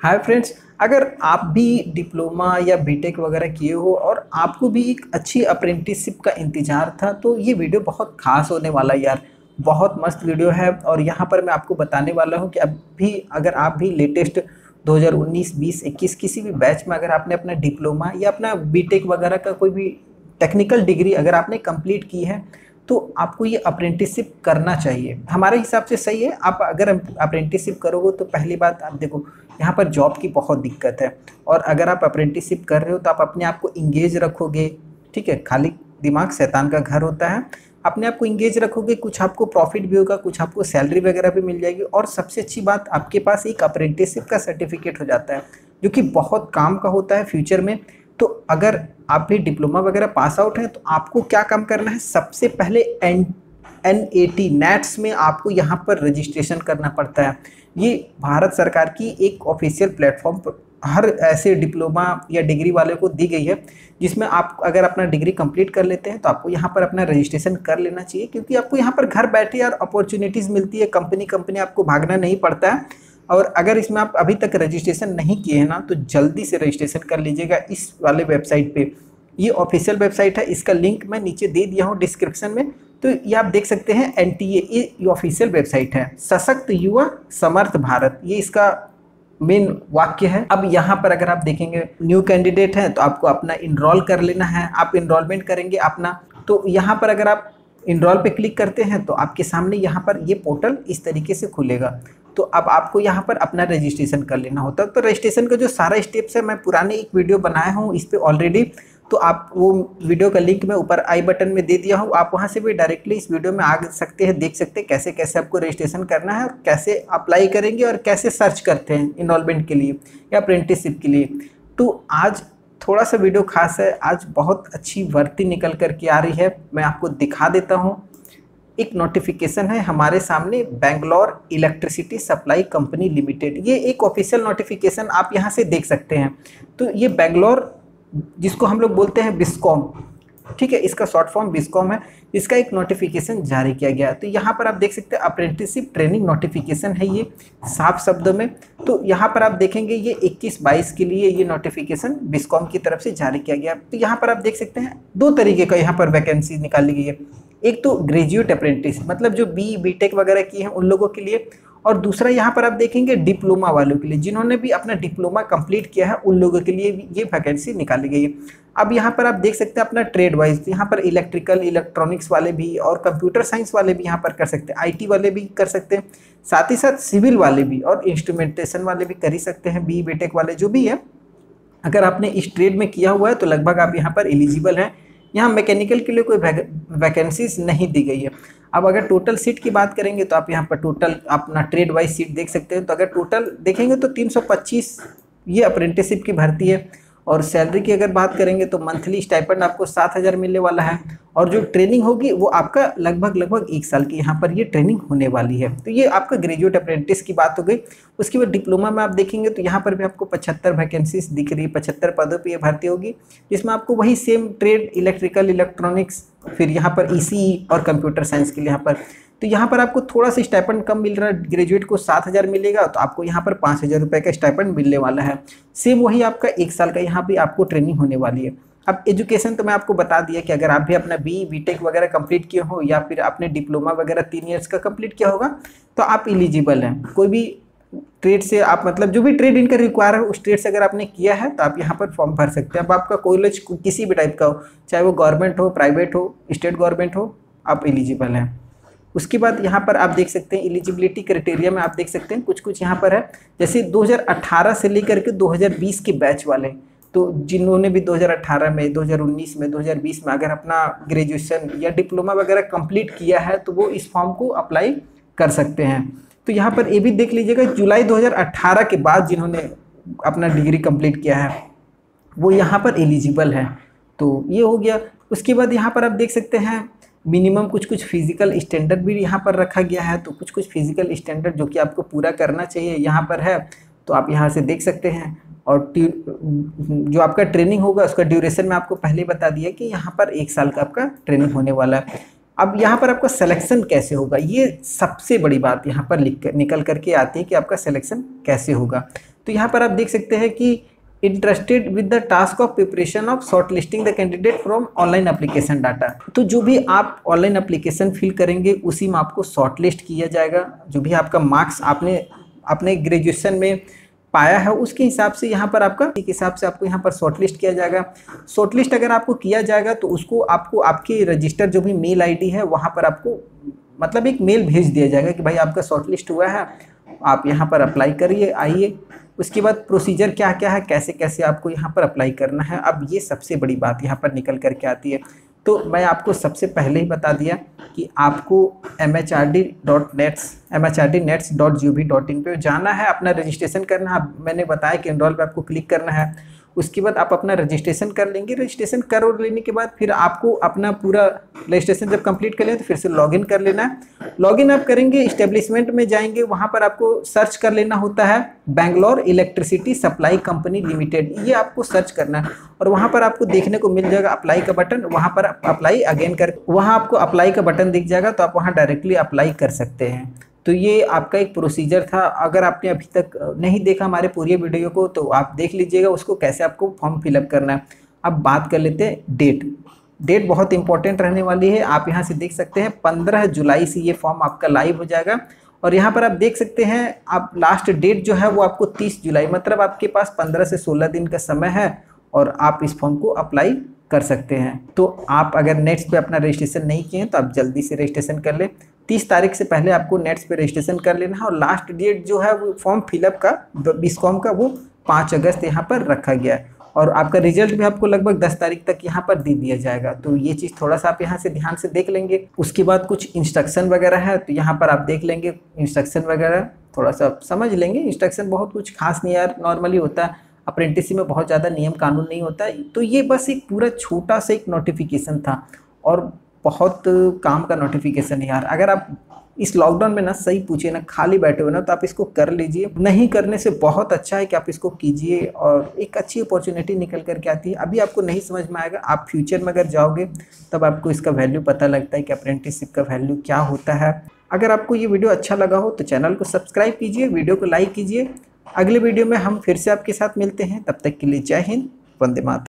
Hi friends अगर आप भी डिप्लोमा या बीटेक वगैरह किए हो और आपको भी एक अच्छी अप्रेंटिसशिप का इंतज़ार था तो ये वीडियो बहुत खास होने वाला यार। बहुत मस्त वीडियो है और यहाँ पर मैं आपको बताने वाला हूँ कि अब भी अगर आप भी लेटेस्ट 2019, 20, 21 किसी भी बैच में अगर आपने अपना डिप्लोमा या अपना बीटेक वगैरह का कोई भी टेक्निकल डिग्री अगर आपने कंप्लीट की है तो आपको ये अप्रेंटिसशिप करना चाहिए। हमारे हिसाब से सही है। आप अगर अप्रेंटिसशिप करोगे तो पहली बात, आप देखो, यहाँ पर जॉब की बहुत दिक्कत है। और अगर आप अप्रेंटिसशिप कर रहे हो तो आप अपने आप को इंगेज रखोगे। ठीक है? खाली दिमाग शैतान का घर होता है। अपने आप को इंगेज रखोगे, कुछ आपको प्रॉफिट भी होगा, कुछ आपको सैलरी वगैरह भी मिल जाएगी। और सबसे अच्छी बात, आपके पास एक अप्रेंटिसशिप का सर्टिफिकेट हो जाता है, जो कि बहुत काम का होता है फ्यूचर में। तो अगर आप भी डिप्लोमा वगैरह पास आउट हैं तो आपको क्या काम करना है? सबसे पहले N N A T, NATS में आपको यहाँ पर रजिस्ट्रेशन करना पड़ता है। ये भारत सरकार की एक ऑफिशियल प्लेटफॉर्म हर ऐसे डिप्लोमा या डिग्री वाले को दी गई है, जिसमें आप अगर अपना डिग्री कंप्लीट कर लेते हैं तो आपको यहाँ पर अपना रजिस्ट्रेशन कर लेना चाहिए, क्योंकि आपको यहाँ पर घर बैठे यार अपॉर्चुनिटीज़ मिलती है कंपनी कंपनी आपको भागना नहीं पड़ता है। और अगर इसमें आप अभी तक रजिस्ट्रेशन नहीं किए हैं ना तो जल्दी से रजिस्ट्रेशन कर लीजिएगा इस वाले वेबसाइट पे। ये ऑफिशियल वेबसाइट है, इसका लिंक मैं नीचे दे दिया हूँ डिस्क्रिप्शन में। तो ये आप देख सकते हैं एन टी ये ऑफिशियल वेबसाइट है। सशक्त युवा, समर्थ भारत, ये इसका मेन वाक्य है। अब यहाँ पर अगर आप देखेंगे न्यू कैंडिडेट हैं तो आपको अपना इनरोल कर लेना है। आप इनरोलमेंट करेंगे अपना। तो यहाँ पर अगर आप इनरोल पे क्लिक करते हैं तो आपके सामने यहाँ पर ये पोर्टल इस तरीके से खुलेगा। तो अब आपको यहाँ पर अपना रजिस्ट्रेशन कर लेना होता है। तो रजिस्ट्रेशन का जो सारा स्टेप्स है, मैं पुराने एक वीडियो बनाया हूँ, इस पर ऑलरेडी तो आप वो वीडियो का लिंक मैं ऊपर आई बटन में दे दिया हूँ। आप वहाँ से भी डायरेक्टली इस वीडियो में आ सकते हैं, देख सकते हैं कैसे कैसे आपको रजिस्ट्रेशन करना है और कैसे अप्लाई करेंगे और कैसे सर्च करते हैं इनरोलमेंट के लिए या अप्रेंटिसशिप के लिए। तो आज थोड़ा सा वीडियो खास है। आज बहुत अच्छी वर्ती निकल कर के आ रही है। मैं आपको दिखा देता हूँ। एक नोटिफिकेशन है हमारे सामने Bangalore electricity supply company limited ये एक ऑफिशियल नोटिफिकेशन आप यहाँ से देख सकते हैं। तो ये बेंगलोर जिसको हम लोग बोलते हैं बिस्कॉम ठीक है, इसका शॉर्ट फॉर्म बिस्कॉम है, इसका एक नोटिफिकेशन जारी किया गया तो यहाँ पर आप देख सकते हैं अप्रेंटिसशिप ट्रेनिंग नोटिफिकेशन है ये, साफ़ शब्दों में। तो यहाँ पर आप देखेंगे, ये 21-22 के लिए ये नोटिफिकेशन बिस्कॉम की तरफ़ से जारी किया गया। तो यहाँ पर आप देख सकते हैं, दो तरीके का यहाँ पर वैकेंसी निकाली गई है। एक तो ग्रेजुएट अप्रेंटिस मतलब जो बी बी वगैरह की हैं उन लोगों के लिए और दूसरा यहाँ पर आप देखेंगे डिप्लोमा वालों के लिए, जिन्होंने भी अपना डिप्लोमा कंप्लीट किया है, उन लोगों के लिए भी ये वैकेंसी निकाली गई है। अब यहाँ पर आप देख सकते हैं अपना ट्रेड वाइज यहाँ पर इलेक्ट्रिकल इलेक्ट्रॉनिक्स वाले भी और कंप्यूटर साइंस वाले भी यहाँ पर कर सकते हैं आईटी वाले भी कर सकते हैं, साथ ही साथ सिविल वाले भी और इंस्ट्रूमेंटेशन वाले भी कर ही सकते हैं बी बेटेक वाले जो भी है। अगर आपने इस ट्रेड में किया हुआ है तो लगभग आप यहाँ पर एलिजिबल हैं। यहाँ मैकेनिकल के लिए कोई वैकेंसीज नहीं दी गई है। अब अगर टोटल सीट की बात करेंगे तो आप यहाँ पर टोटल अपना ट्रेड वाइज सीट देख सकते हैं। तो अगर टोटल देखेंगे तो 325 ये अप्रेंटिसिप की भर्ती है। और सैलरी की अगर बात करेंगे तो मंथली स्टाइपेंड आपको सात हज़ार मिलने वाला है। और जो ट्रेनिंग होगी, वो आपका लगभग लगभग एक साल की। यहाँ पर ये ट्रेनिंग होने वाली है। तो ये आपका ग्रेजुएट अप्रेंटिस की बात हो गई। उसके बाद डिप्लोमा में आप देखेंगे तो यहाँ पर भी आपको पचहत्तर वैकेंसीज दिख रही है। पचहत्तर पदों पर भर्ती होगी, जिसमें आपको वही सेम ट्रेड इलेक्ट्रिकल इलेक्ट्रॉनिक्स फिर यहाँ पर ई e और कंप्यूटर साइंस के लिए यहाँ पर तो यहाँ पर आपको थोड़ा सा स्टाइपेंड कम मिल रहा है ग्रेजुएट को सात हज़ार मिलेगा तो आपको यहाँ पर पाँच हज़ार रुपये का स्टाइपेंड मिलने वाला है। सेम वही आपका एक साल का यहाँ भी आपको ट्रेनिंग होने वाली है। अब एजुकेशन तो मैं आपको बता दिया कि अगर आप भी अपना बी बी वगैरह कंप्लीट किए हो या फिर आपने डिप्लोमा वगैरह तीन ईयर्स का कंप्लीट किया होगा तो आप एलिजिबल हैं। कोई भी ट्रेड से आप मतलब जो भी ट्रेड इनका रिक्वायर है, उस ट्रेड से अगर आपने किया है तो आप यहाँ पर फॉर्म भर सकते हैं। अब आपका कॉलेज किसी भी टाइप का हो, चाहे वो गवर्नमेंट हो प्राइवेट हो स्टेट गवर्नमेंट हो, आप एलिजिबल हैं। उसके बाद यहाँ पर आप देख सकते हैं एलिजिबिलिटी क्राइटेरिया में आप देख सकते हैं कुछ कुछ यहाँ पर है। जैसे 2018 से लेकर के 2020 के बैच वाले। तो जिन्होंने भी 2018 में 2019 में 2020 में अगर अपना ग्रेजुएशन या डिप्लोमा वगैरह कंप्लीट किया है तो वो इस फॉर्म को अप्लाई कर सकते हैं। तो यहाँ पर ये भी देख लीजिएगा, जुलाई 2018 के बाद जिन्होंने अपना डिग्री कंप्लीट किया है, वो यहाँ पर एलिजिबल है। तो ये हो गया। उसके बाद यहाँ पर आप देख सकते हैं मिनिमम कुछ कुछ फ़िज़िकल स्टैंडर्ड भी यहाँ पर रखा गया है तो कुछ कुछ फ़िज़िकल स्टैंडर्ड जो कि आपको पूरा करना चाहिए यहाँ पर है तो आप यहाँ से देख सकते हैं। और जो आपका ट्रेनिंग होगा, उसका ड्यूरेशन में आपको पहले बता दिया कि यहाँ पर एक साल का आपका ट्रेनिंग होने वाला है। अब यहाँ पर आपका सिलेक्शन कैसे होगा, ये सबसे बड़ी बात यहाँ पर लिख कर, निकल करके आती है कि आपका सिलेक्शन कैसे होगा। तो यहाँ पर आप देख सकते हैं कि interested with the task of preparation of short listing the candidate from online application data तो जो भी आप ऑनलाइन एप्लीकेशन फिल करेंगे, उसी में आपको शॉर्ट लिस्ट किया जाएगा। जो भी आपका मार्क्स आपने अपने ग्रेजुएशन में पाया है, उसके हिसाब से यहाँ पर आपका एक हिसाब से आपको यहाँ पर शॉर्ट लिस्ट किया जाएगा। शॉर्ट लिस्ट अगर आपको किया जाएगा तो उसको आपको आपके रजिस्टर जो भी मेल आईडी है, वहाँ पर आपको मतलब एक मेल भेज दिया जाएगा कि भाई आपका शॉर्ट लिस्ट हुआ है, आप यहाँ पर अप्लाई करिए, आइए। उसके बाद प्रोसीजर क्या क्या है कैसे कैसे आपको यहाँ पर अप्लाई करना है, अब ये सबसे बड़ी बात यहाँ पर निकल कर के आती है। तो मैं आपको सबसे पहले ही बता दिया कि आपको M H R D dot NATS M H R D NATS dot G O V dot in पर जाना है, अपना रजिस्ट्रेशन करना है। मैंने बताया कि इनरोल पर आपको क्लिक करना है। उसके बाद आप अपना रजिस्ट्रेशन कर लेंगे। रजिस्ट्रेशन कर और लेने के बाद फिर आपको अपना पूरा रजिस्ट्रेशन जब कंप्लीट कर लें तो फिर से लॉगिन कर लेना। है लॉगिन आप करेंगे इस्टेब्लिशमेंट में जाएँगे, वहाँ पर आपको सर्च कर लेना होता है Bangalore electricity supply company limited ये आपको सर्च करना है और वहाँ पर आपको देखने को मिल जाएगा अप्लाई का बटन वहाँ पर अप्लाई अगेन कर, वहाँ आपको अप्लाई का बटन दिख जाएगा तो आप वहाँ डायरेक्टली अप्लाई कर सकते हैं। तो ये आपका एक प्रोसीजर था। अगर आपने अभी तक नहीं देखा हमारे पूरी वीडियो को तो आप देख लीजिएगा उसको कैसे आपको फॉर्म फिलअप करना है। अब बात कर लेते हैं डेट डेट बहुत इंपॉर्टेंट रहने वाली है। आप यहाँ से देख सकते हैं, पंद्रह जुलाई से ये फॉर्म आपका लाइव हो जाएगा। और यहाँ पर आप देख सकते हैं, आप लास्ट डेट जो है वो आपको तीस जुलाई मतलब आपके पास पंद्रह से सोलह दिन का समय है और आप इस फॉर्म को अप्लाई कर सकते हैं। तो आप अगर नेट्स पे अपना रजिस्ट्रेशन नहीं किए तो आप जल्दी से रजिस्ट्रेशन कर लें। तीस तारीख से पहले आपको नेट्स पे रजिस्ट्रेशन कर लेना है और लास्ट डेट जो है वो फॉर्म फिलअप का बीस बिस्कॉम का वो पाँच अगस्त यहाँ पर रखा गया है। और आपका रिज़ल्ट भी आपको लगभग दस तारीख तक यहाँ पर दे दिया जाएगा। तो ये चीज़ थोड़ा सा आप यहाँ से ध्यान से देख लेंगे। उसके बाद कुछ इंस्ट्रक्शन वगैरह है तो यहाँ पर आप देख लेंगे इंस्ट्रक्शन वगैरह। थोड़ा सा समझ लेंगे। इंस्ट्रक्शन बहुत कुछ खास नहीं यार नॉर्मली होता है। अप्रेंटिसशिप में बहुत ज़्यादा नियम कानून नहीं होता। तो ये बस एक पूरा छोटा सा एक नोटिफिकेशन था। और बहुत काम का नोटिफिकेशन है यार। अगर आप इस लॉकडाउन में ना सही पूछिए, ना खाली बैठे हुए ना तो आप इसको कर लीजिए। नहीं करने से बहुत अच्छा है कि आप इसको कीजिए और एक अच्छी अपॉर्चुनिटी निकल करके आती है। अभी आपको नहीं समझ में आएगा। आप फ्यूचर में अगर जाओगे, तब आपको इसका वैल्यू पता लगता है कि अप्रेंटिसशिप का वैल्यू क्या होता है। अगर आपको ये वीडियो अच्छा लगा हो तो चैनल को सब्सक्राइब कीजिए वीडियो को लाइक कीजिए। अगले वीडियो में हम फिर से आपके साथ मिलते हैं। तब तक के लिए जय हिंद, वंदे मात